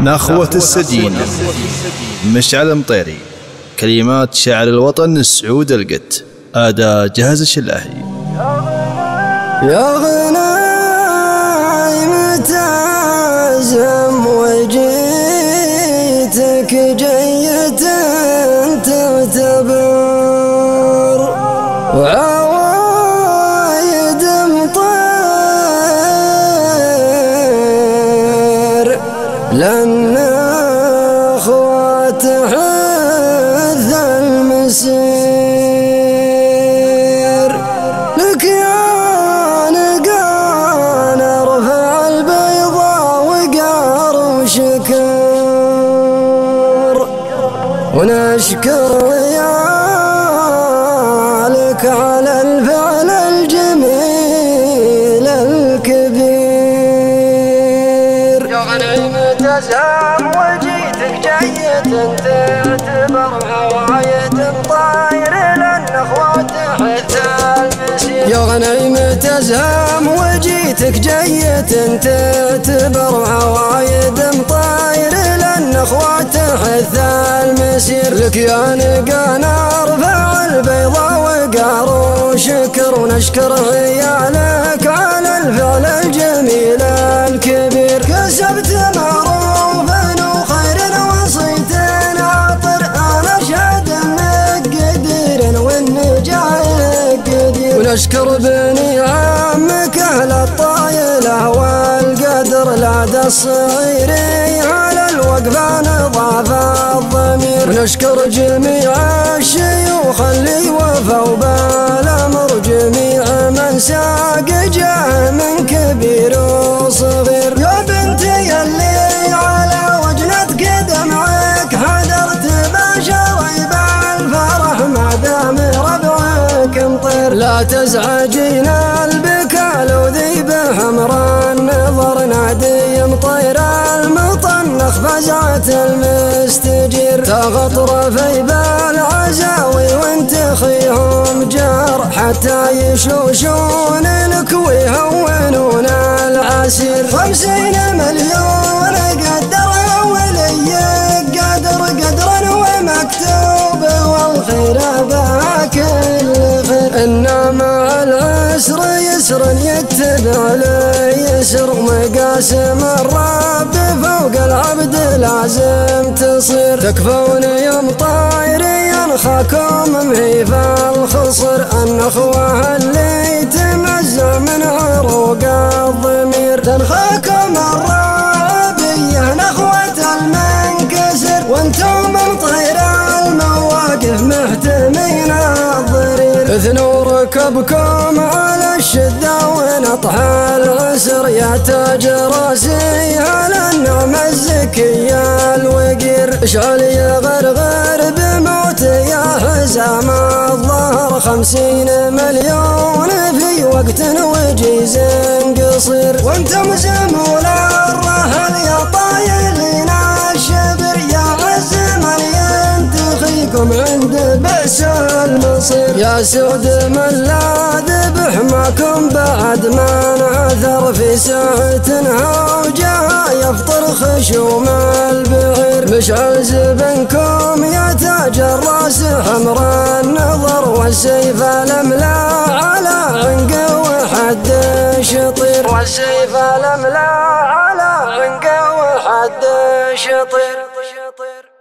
نخوة السدينة مشعل مطيري كلمات شاعر الوطن السعود القت. أداء جهز الشلاهي يا غناي متى زم وجيتك جيت تعتبر لأن أخوات حث المسير. لك يا نقان ارفع البيضاء وقار وشكر. ونشكر ريالك يا غنيم تزام وجيتك جيت تعتبر عوايد طاير حتى المسير. يا غنيم تزام وجيتك جيت تعتبر عوايد مطاير لأن اخواتي حتى المسير. لك يا نقان ارفع البيضاء وقار وشكر ونشكر عيالك على الفعل الجميل. ونشكر بني عمك أهل الطايله والقدر العد الصغيري على الوقفه نضاف الضمير. ونشكر جميع الشيوخ اللي وفوا فزعة المستجير تغطر في بالعزاوي وانت خيهم جار. حتى يشوشون لك ويهونون العسير. خمسين يسر يتبع اليسر مقاسم الرب فوق العبد لازم تصير. تكفون يوم طايري ينخاكم مهي الخصر. النخوة اللي تمزع من عروق الضمير. تنخاكم الرابية نخوة المنكسر. وأنتم مطير المواقف محتمين الضرير. اثنوا ركبكم على الشدة ونطح العسر يا تاج راسي على النعم الزكية الوقير. اشعل يا غرغر بموت يا حزام. الظهر خمسين مليون في وقت وجيز قصير وأنتم زمول عند بأس المصير يا سود من لا ذبح معكم بعد ما انعثر في ساعتنا وجاء يفطر خشوم البعير مشعل زبنكم يا تاج الرأس حمر النظر والسيف الاملا على عنقه وحد شطير. والسيف الاملا على عنقه وحد شطير.